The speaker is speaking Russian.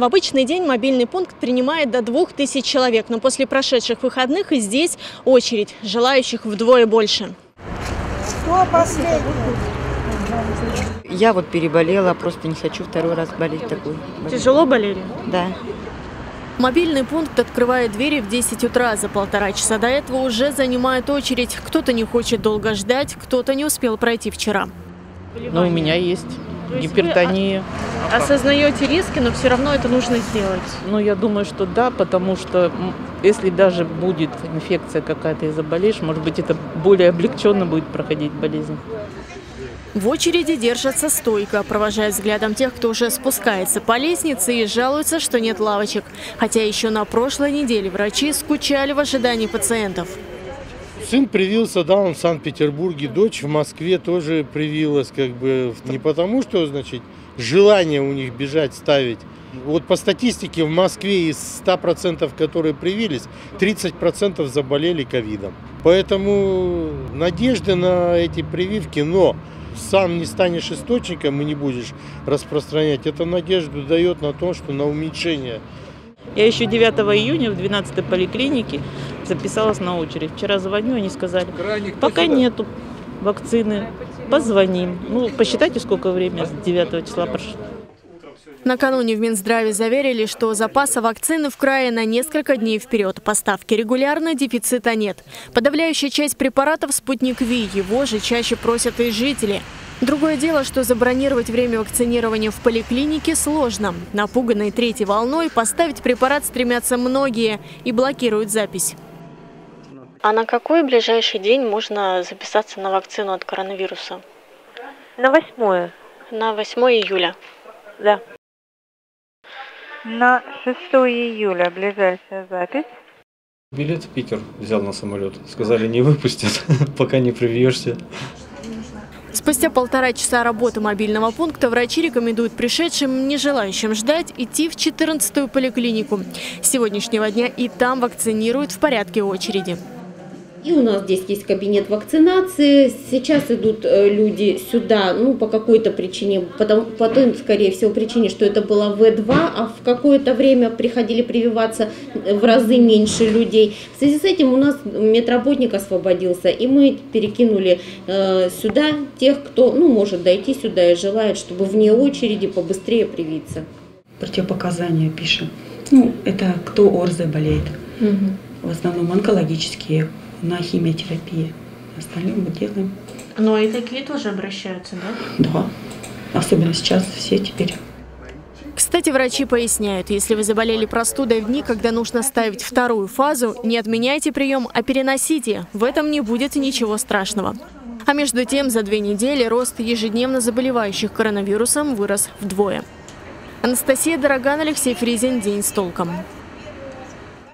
В обычный день мобильный пункт принимает до 2000 человек, но после прошедших выходных и здесь очередь, желающих вдвое больше. Кто последний? Я вот переболела, просто не хочу второй раз болеть такой. Тяжело болели? Да. Мобильный пункт открывает двери в 10 утра. За полтора часа до этого уже занимает очередь. Кто-то не хочет долго ждать, кто-то не успел пройти вчера. Но у меня есть гипертония. Осознаете риски, но все равно это нужно сделать. Ну, я думаю, что да, потому что если даже будет инфекция какая-то и заболеешь, может быть, это более облегченно будет проходить болезнь. В очереди держатся стойко, провожая взглядом тех, кто уже спускается по лестнице и жалуются, что нет лавочек. Хотя еще на прошлой неделе врачи скучали в ожидании пациентов. Сын привился, да, он в Санкт-Петербурге, дочь в Москве тоже привилась, как бы, не потому что, значит, желание у них бежать, ставить. Вот по статистике в Москве из 100%, которые привились, 30% заболели ковидом. Поэтому надежды на эти прививки, но сам не станешь источником и не будешь распространять, это надежду дает на то, что на уменьшение Я еще 9 июня в 12 поликлинике записалась на очередь. Вчера звоню, они сказали, пока нету вакцины, позвоним. Ну, посчитайте, сколько времени с 9 числа прошло. Накануне в Минздраве заверили, что запаса вакцины в крае на несколько дней вперед. Поставки регулярно, дефицита нет. Подавляющая часть препаратов «Спутник Ви», его же чаще просят и жители. Другое дело, что забронировать время вакцинирования в поликлинике сложно. Напуганные третьей волной поставить препарат стремятся многие и блокируют запись. А на какой ближайший день можно записаться на вакцину от коронавируса? На восьмое. На 8 июля. Да. На 6 июля ближайшая запись. Билет в Питер взял на самолет. Сказали, не выпустят, пока не привьешься. Спустя полтора часа работы мобильного пункта врачи рекомендуют пришедшим, не желающим ждать, идти в 14-ю поликлинику. С сегодняшнего дня и там вакцинируют в порядке очереди. И у нас здесь есть кабинет вакцинации. Сейчас идут э, люди сюда, ну, по какой-то причине, потому, по той, скорее всего, причине, что это было В2, а в какое-то время приходили прививаться в разы меньше людей. В связи с этим у нас медработник освободился, и мы перекинули э, сюда тех, кто, ну, может дойти сюда и желает, чтобы вне очереди побыстрее привиться. противопоказания пишем. Ну, это кто ОРЗой болеет. В основном онкологические, на химиотерапии. Остальное мы делаем. Но и такие тоже обращаются, да? Да. Особенно сейчас все теперь. Кстати, врачи поясняют, если вы заболели простудой в дни, когда нужно ставить вторую фазу, не отменяйте прием, а переносите. В этом не будет ничего страшного. А между тем, за две недели рост ежедневно заболевающих коронавирусом вырос вдвое. Анастасия Дороган, Алексей Фризин. День с толком.